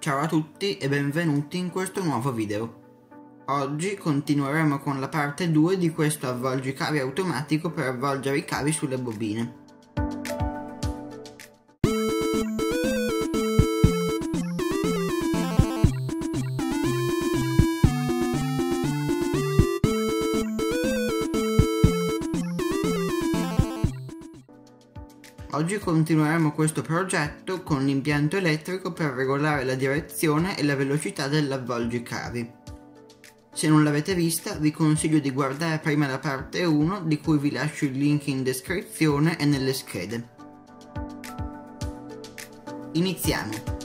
Ciao a tutti e benvenuti in questo nuovo video. Oggi continueremo con la parte 2 di questo avvolgicavi automatico per avvolgere i cavi sulle bobine. Oggi continueremo questo progetto con l'impianto elettrico per regolare la direzione e la velocità dell'avvolgicavi. Se non l'avete vista vi consiglio di guardare prima la parte 1 di cui vi lascio il link in descrizione e nelle schede. Iniziamo!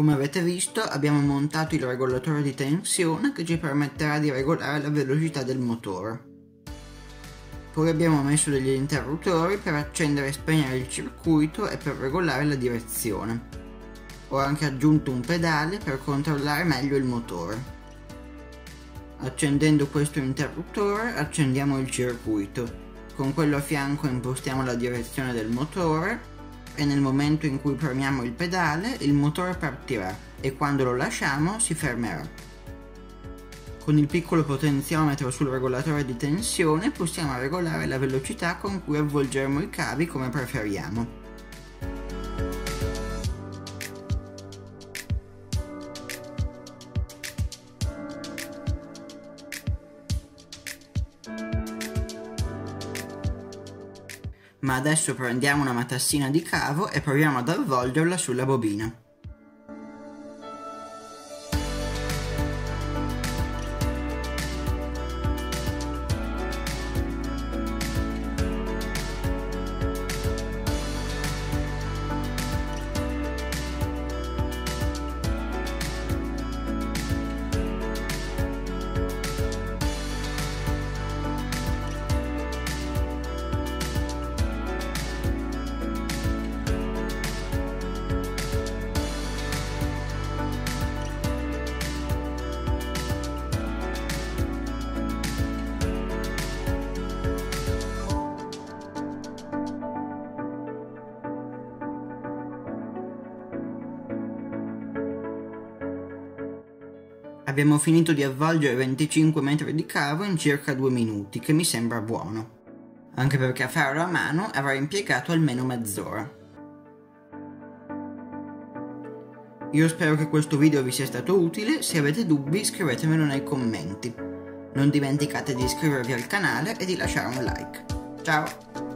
Come avete visto abbiamo montato il regolatore di tensione che ci permetterà di regolare la velocità del motore. Poi abbiamo messo degli interruttori per accendere e spegnere il circuito e per regolare la direzione. Ho anche aggiunto un pedale per controllare meglio il motore. Accendendo questo interruttore accendiamo il circuito. Con quello a fianco impostiamo la direzione del motore e nel momento in cui premiamo il pedale il motore partirà e quando lo lasciamo si fermerà. Con il piccolo potenziometro sul regolatore di tensione possiamo regolare la velocità con cui avvolgeremo i cavi come preferiamo. Ma adesso prendiamo una matassina di cavo e proviamo ad avvolgerla sulla bobina. Abbiamo finito di avvolgere 25 metri di cavo in circa 2 minuti, che mi sembra buono. Anche perché a farlo a mano avrà impiegato almeno mezz'ora. Io spero che questo video vi sia stato utile, se avete dubbi scrivetemelo nei commenti. Non dimenticate di iscrivervi al canale e di lasciare un like. Ciao!